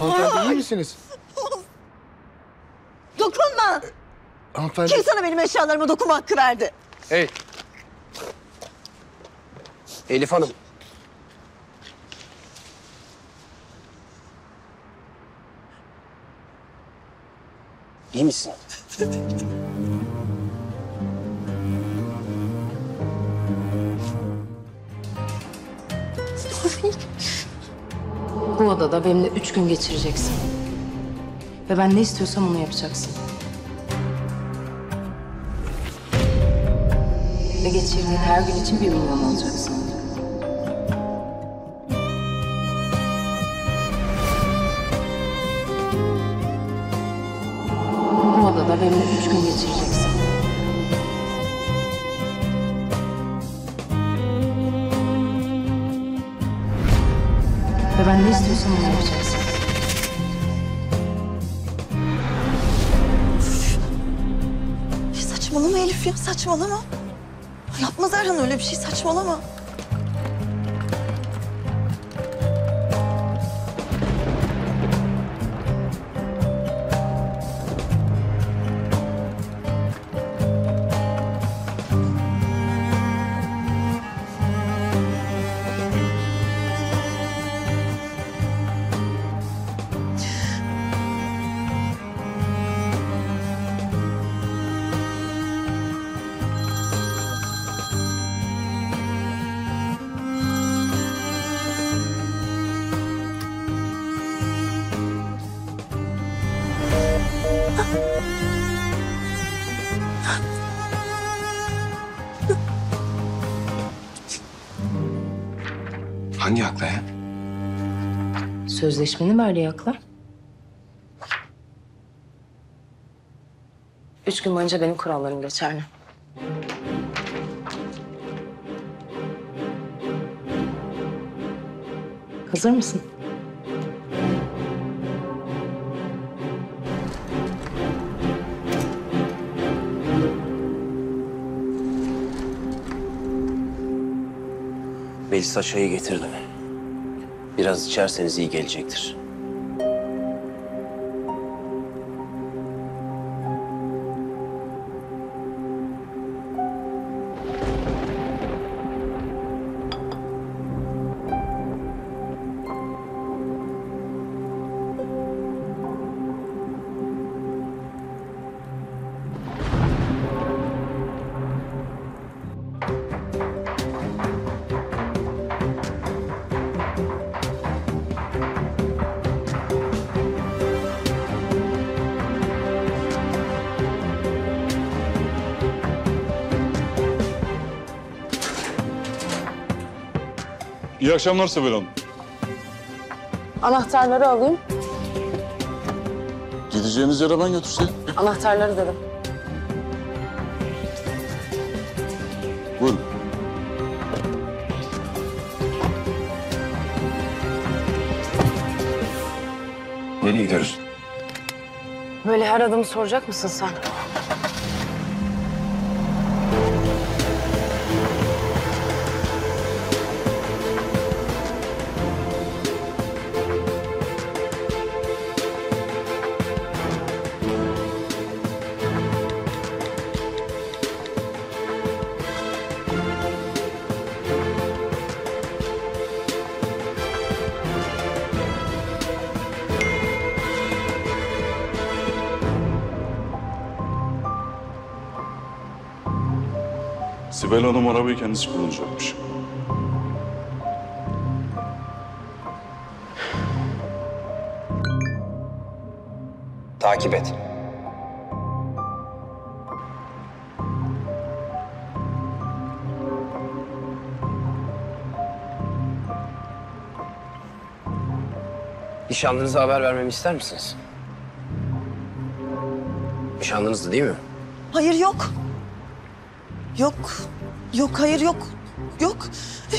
Hanımefendi iyi misiniz? Dokunma! Hanımefendi... Kim sana benim eşyalarıma dokunma hakkı verdi? Hey. Elif Hanım. İyi misin? Bu odada benimle üç gün geçireceksin. Ve ben ne istiyorsam onu yapacaksın. Ve geçirdiğin her gün için bir milyon alacaksın. Bu odada benimle üç gün geçireceksin. Ben ne istiyorsam onu yapacaksın. Saçmalama Elif ya saçmalama. Yapmaz Erhan öyle bir şey saçmalama. Hangi hakla ya? Sözleşmeni ver Liyak'la. Üç gün boyunca benim kurallarım geçerli. Hazır mısın? Melisa çayı getirdim. Biraz içerseniz iyi gelecektir. İyi akşamlar Sibel Hanım. Anahtarları alayım. Gideceğiniz yere ben götürseydim. Anahtarları dedim. Buyurun. Nereye gidiyoruz? Böyle her adımı soracak mısın sen? Sibel Hanım arabayı kendisi kullanacakmış. Takip et. Nişanlınıza haber vermemi ister misiniz? Nişanlınızdı değil mi? Hayır yok. Yok. Yok hayır yok. Yok.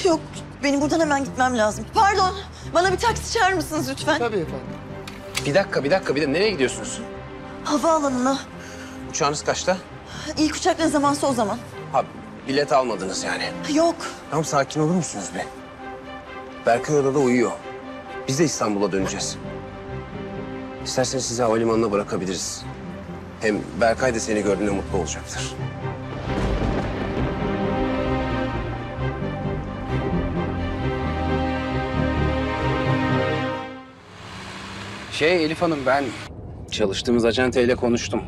Yok. Benim buradan hemen gitmem lazım. Pardon. Bana bir taksi çağırır mısınız lütfen? Tabii efendim. Bir dakika, bir dakika, bir dakika. Nereye gidiyorsunuz? Havaalanına. Uçağınız kaçta? İlk uçak ne zamansa o zaman. Ha, bilet almadınız yani. Yok. Tamam, sakin olur musunuz be? Berkay odada uyuyor. Biz de İstanbul'a döneceğiz. İstersen sizi havalimanına bırakabiliriz. Hem Berkay da seni gördüğünde mutlu olacaktır. Şey Elif Hanım ben çalıştığımız acenteyle konuştum.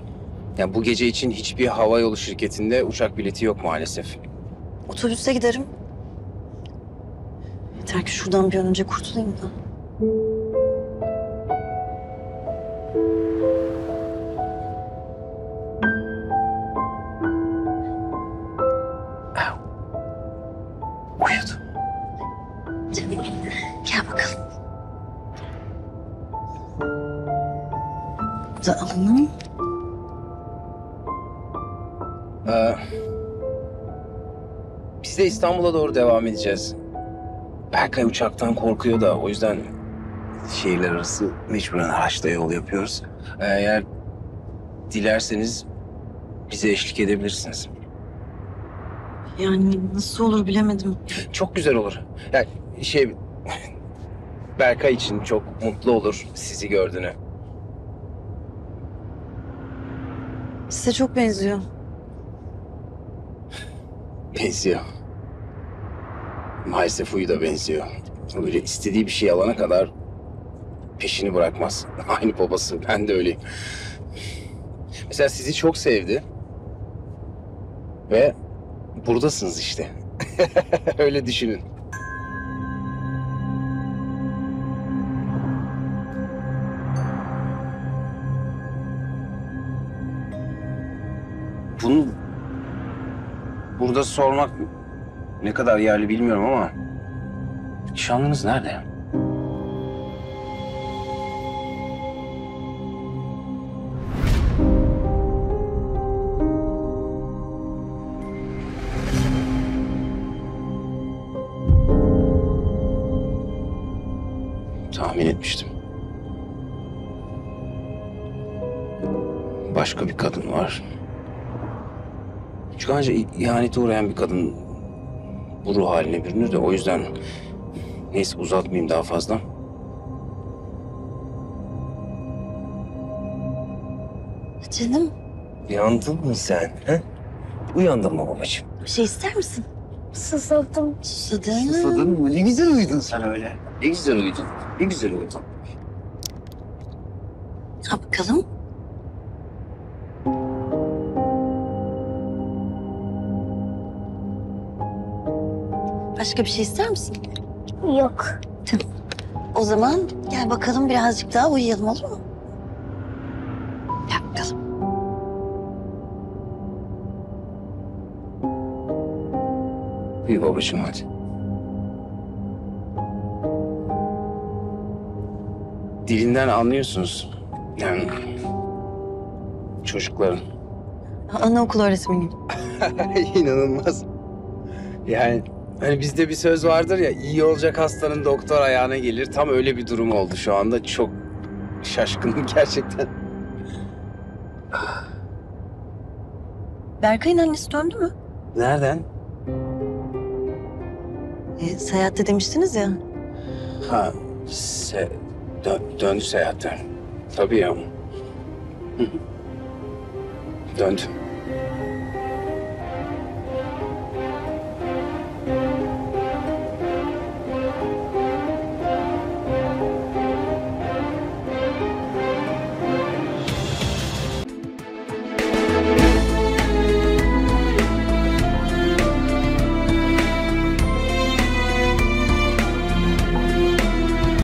Ya bu gece için hiçbir havayolu şirketinde uçak bileti yok maalesef. Otobüste giderim. Yeter ki şuradan bir an önce kurtulayım da. Da alalım. Ee, biz de İstanbul'a doğru devam edeceğiz. Berkay uçaktan korkuyor da o yüzden şehirler arası mecburen araçla yol yapıyoruz. Ee, Eğer dilerseniz bize eşlik edebilirsiniz. Yani nasıl olur bilemedim. Çok güzel olur. Yani şey Berkay için çok mutlu olur sizi gördüğüne. Size çok benziyor. Benziyor. Maalesef huyu da benziyor. Böyle istediği bir şey alana kadar peşini bırakmaz. Aynı babası. Ben de öyleyim. Mesela sizi çok sevdi. Ve buradasınız işte. Öyle düşünün. Bunu burada sormak ne kadar yerli bilmiyorum ama nişanlınız nerede? Tahmin etmiştim. Başka bir kadın var. Çünkü ancak ihanete uğrayan bir kadın bu ruh haline bürünür de o yüzden neyse uzatmayayım daha fazla. Canım Uyandın mı sen? He? Uyandın mı babacığım? bir şey ister misin? Susadım. Susadın. mı? Ne güzel uyudun sen öyle. Ne güzel uyudun. Ne güzel uyudun. Ha bakalım. Başka bir şey ister misin? Yok. O zaman gel bakalım birazcık daha uyuyalım olur mu? Gel bakalım. İyi babacığım hadi. Dilinden anlıyorsunuz. Yani çocukların. Anaokul öğretmeniyim. İnanılmaz. Yani hani bizde bir söz vardır ya iyi olacak hastanın doktor ayağına gelir. Tam öyle bir durum oldu şu anda. Çok şaşkınım gerçekten. Berkay'ın annesi döndü mü? Nereden? E, seyahatte demiştiniz ya. Ha, se dö- döndü seyahatten. Tabii ya. Hı. Döndü.